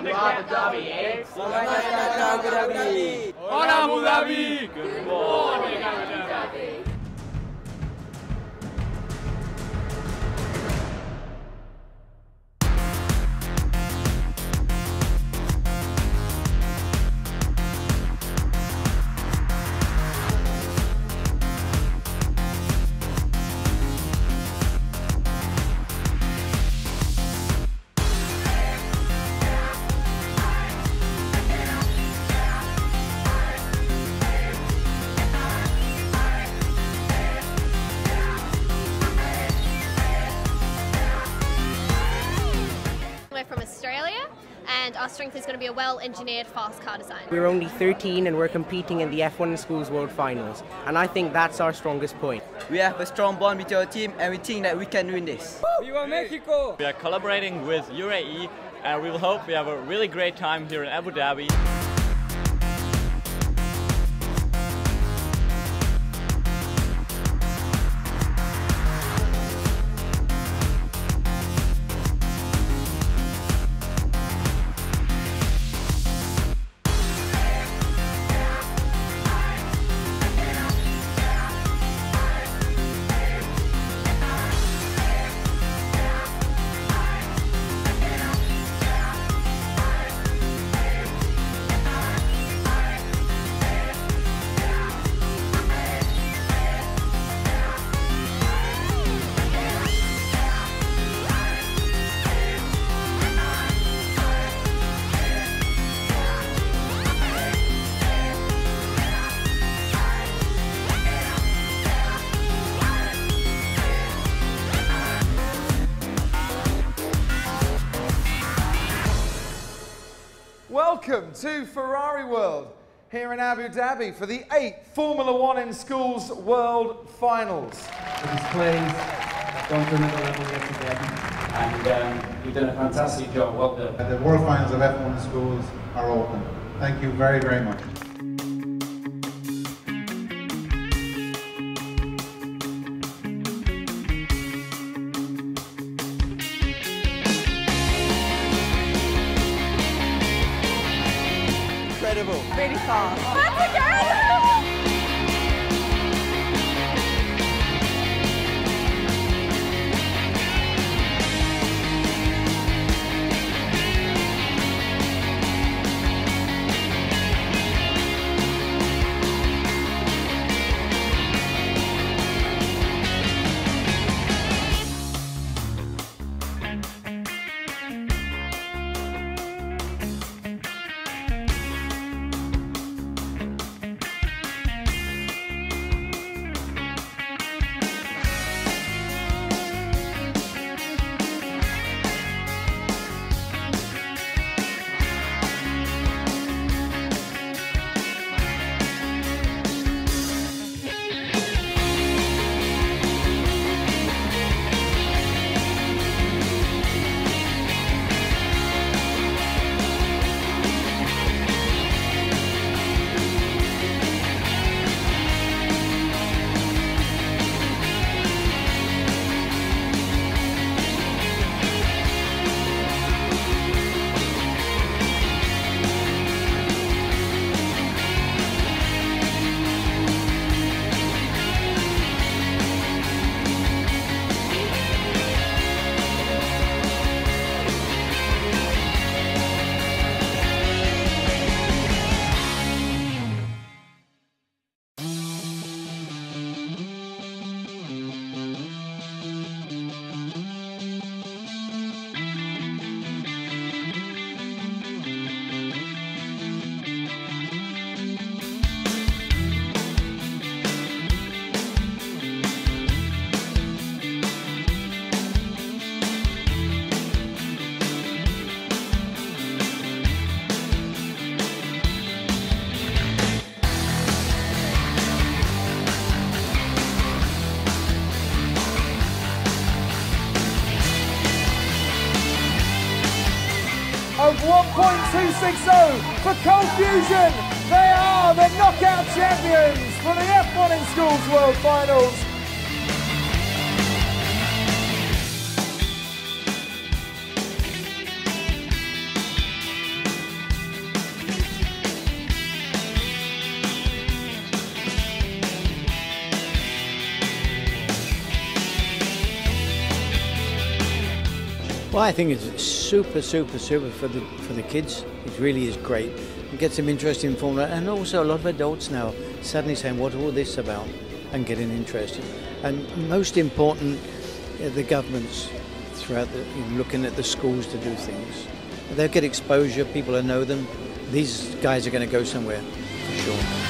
Assalamu alaikum. Welcome to Abu Dhabi, eh? Selamat datang Abu Dhabi. On Abu Dhabi! Good morning, Abu Dhabi! And strength is going to be a well engineered fast car design. We're only 13 and we're competing in the F1 Schools World Finals, and I think that's our strongest point. We have a strong bond with your team and we think that we can win this. Viva Mexico! We are collaborating with UAE and we will hope we have a really great time here in Abu Dhabi. Welcome to Ferrari World here in Abu Dhabi for the eighth Formula One in Schools World Finals. These plays gone to another level yet again, and um, you've done a fantastic job. Well done. The World Finals of F1 in schools are open. Thank you very, very much. Incredible. Really fast. Of 1.260 for Cold Fusion. They are the knockout champions for the F1 in Schools World Finals. Well, I think it's super, super, super for the for the kids. It really is great. It gets them interested in Formula, and also a lot of adults now suddenly saying, "What all this about?" and getting interested. And most important, uh, the governments throughout the, looking at the schools to do things. They'll get exposure. People will know them. These guys are going to go somewhere for sure.